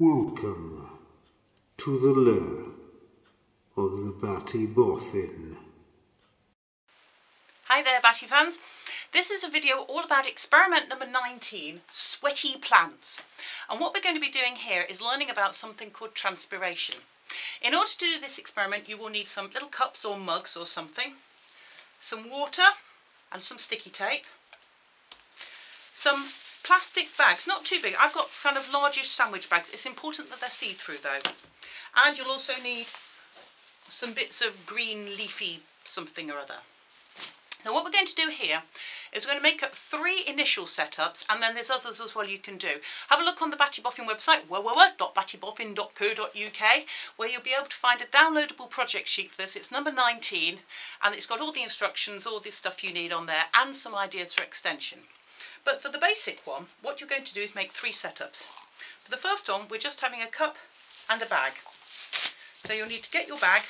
Welcome to the lair of the Batty Boffin. Hi there Batty fans. This is a video all about experiment number 19, sweaty plants. And what we're going to be doing here is learning about something called transpiration. In order to do this experiment you will need some little cups or mugs or something, some water and some sticky tape, some plastic bags, not too big. I've got kind of largish sandwich bags. It's important that they're see-through though. And you'll also need some bits of green leafy something or other. So what we're going to do here is we're going to make up three initial setups and then there's others as well you can do. Have a look on the Batty Boffin website, www.battyboffin.co.uk where you'll be able to find a downloadable project sheet for this. It's number 19 and it's got all the instructions, all the stuff you need on there and some ideas for extension. But for the basic one, what you're going to do is make three setups. For the first one, we're just having a cup and a bag. So you'll need to get your bag,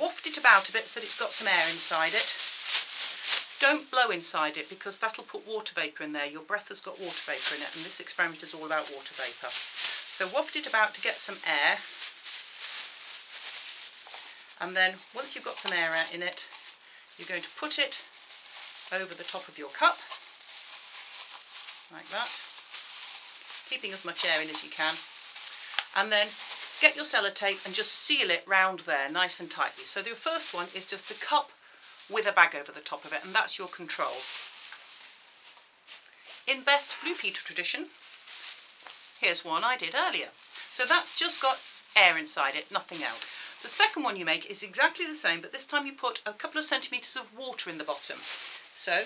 waft it about a bit so that it's got some air inside it. Don't blow inside it because that'll put water vapour in there. Your breath has got water vapour in it and this experiment is all about water vapour. So waft it about to get some air and then once you've got some air in it you're going to put it over the top of your cup like that. Keeping as much air in as you can. And then get your sellotape and just seal it round there nice and tightly. So the first one is just a cup with a bag over the top of it and that's your control. In best Blue Peter tradition here's one I did earlier. So that's just got air inside it nothing else. The second one you make is exactly the same but this time you put a couple of centimetres of water in the bottom. So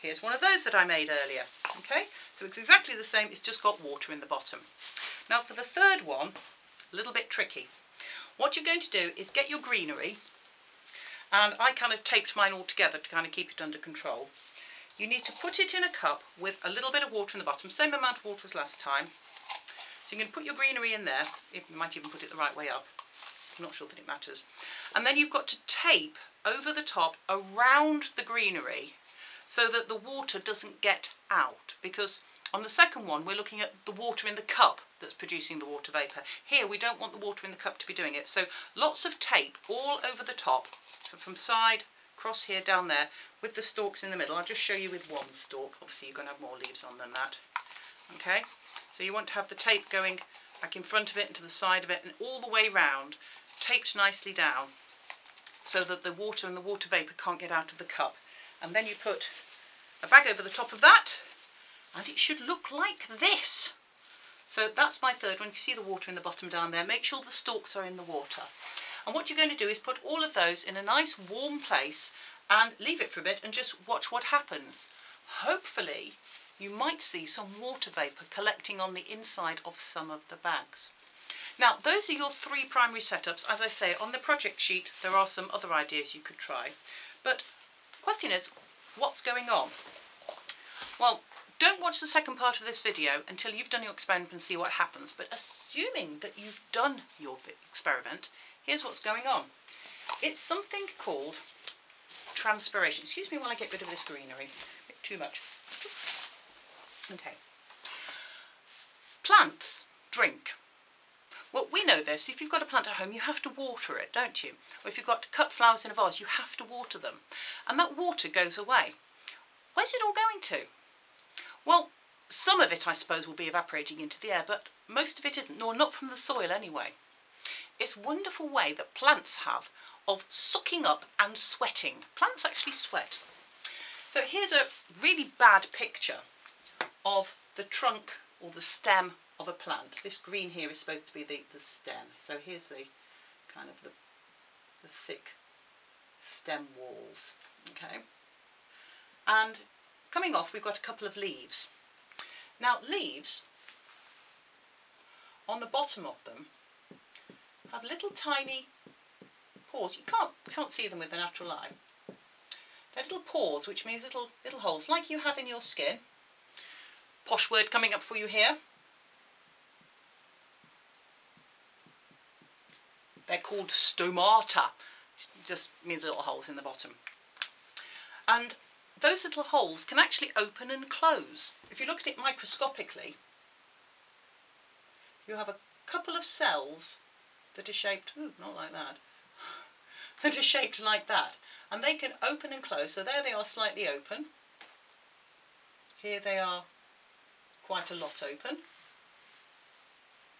here's one of those that I made earlier. Okay, so it's exactly the same, it's just got water in the bottom. Now for the third one, a little bit tricky. What you're going to do is get your greenery, and I kind of taped mine all together to kind of keep it under control. You need to put it in a cup with a little bit of water in the bottom, same amount of water as last time. So you can put your greenery in there, you might even put it the right way up. I'm not sure that it matters. And then you've got to tape over the top around the greenery so that the water doesn't get out because on the second one we're looking at the water in the cup that's producing the water vapour. Here we don't want the water in the cup to be doing it so lots of tape all over the top so from side across here down there with the stalks in the middle. I'll just show you with one stalk obviously you're going to have more leaves on than that. Okay so you want to have the tape going back in front of it and to the side of it and all the way round taped nicely down so that the water and the water vapour can't get out of the cup. And then you put a bag over the top of that and it should look like this. So that's my third one. You see the water in the bottom down there. Make sure the stalks are in the water. And what you're going to do is put all of those in a nice warm place and leave it for a bit and just watch what happens. Hopefully you might see some water vapour collecting on the inside of some of the bags. Now, those are your three primary setups. As I say, on the project sheet, there are some other ideas you could try. But question is, what's going on? Well, don't watch the second part of this video until you've done your experiment and see what happens. But assuming that you've done your experiment, here's what's going on. It's something called transpiration. Excuse me while I get rid of this greenery. A bit too much. Okay. Plants drink well, we know this. If you've got a plant at home, you have to water it, don't you? Or if you've got cut flowers in a vase, you have to water them. And that water goes away. Where's it all going to? Well, some of it, I suppose, will be evaporating into the air, but most of it isn't, nor not from the soil anyway. It's a wonderful way that plants have of sucking up and sweating. Plants actually sweat. So here's a really bad picture of the trunk or the stem of a plant. This green here is supposed to be the, the stem. So here's the kind of the, the thick stem walls. Okay. And coming off we've got a couple of leaves. Now leaves on the bottom of them have little tiny pores. You can't, can't see them with the natural eye. They're little pores, which means little little holes, like you have in your skin. Posh word coming up for you here. They're called stomata. just means little holes in the bottom. And those little holes can actually open and close. If you look at it microscopically, you have a couple of cells that are shaped, ooh, not like that, that are shaped like that. And they can open and close. So there they are slightly open. Here they are quite a lot open.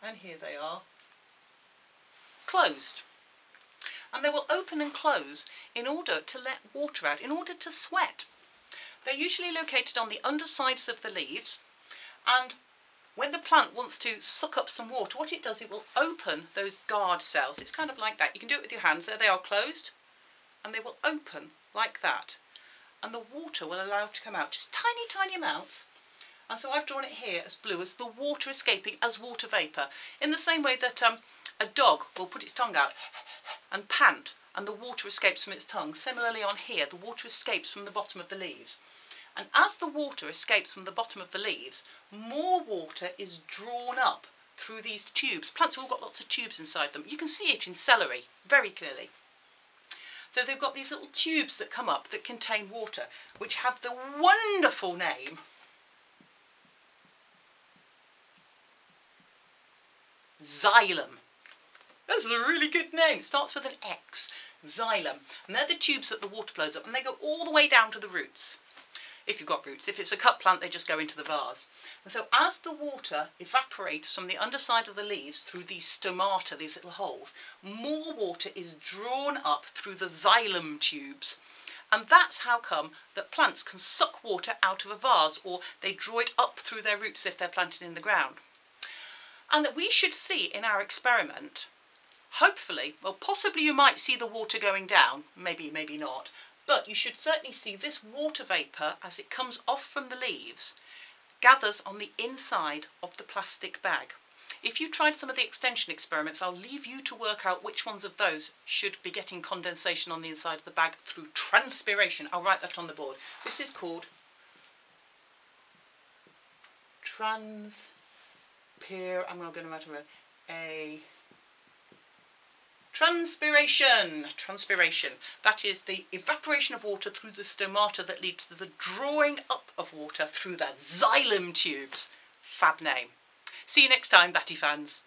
And here they are closed. And they will open and close in order to let water out, in order to sweat. They're usually located on the undersides of the leaves and when the plant wants to suck up some water, what it does, it will open those guard cells. It's kind of like that. You can do it with your hands. There they are closed and they will open like that. And the water will allow it to come out, just tiny, tiny amounts. And so I've drawn it here as blue, as the water escaping as water vapour. In the same way that um, a dog will put its tongue out and pant and the water escapes from its tongue. Similarly on here, the water escapes from the bottom of the leaves. And as the water escapes from the bottom of the leaves, more water is drawn up through these tubes. Plants have all got lots of tubes inside them. You can see it in celery very clearly. So they've got these little tubes that come up that contain water, which have the wonderful name xylem. That's a really good name. It starts with an X, xylem. And they're the tubes that the water flows up and they go all the way down to the roots if you've got roots. If it's a cut plant, they just go into the vase. And so as the water evaporates from the underside of the leaves through these stomata, these little holes, more water is drawn up through the xylem tubes. And that's how come that plants can suck water out of a vase or they draw it up through their roots if they're planted in the ground. And that we should see in our experiment, hopefully, well possibly you might see the water going down, maybe, maybe not, but you should certainly see this water vapour as it comes off from the leaves gathers on the inside of the plastic bag. If you tried some of the extension experiments, I'll leave you to work out which ones of those should be getting condensation on the inside of the bag through transpiration. I'll write that on the board. This is called transpir, I'm not going to write a Transpiration. Transpiration. That is the evaporation of water through the stomata that leads to the drawing up of water through the xylem tubes. Fab name. See you next time, Batty fans.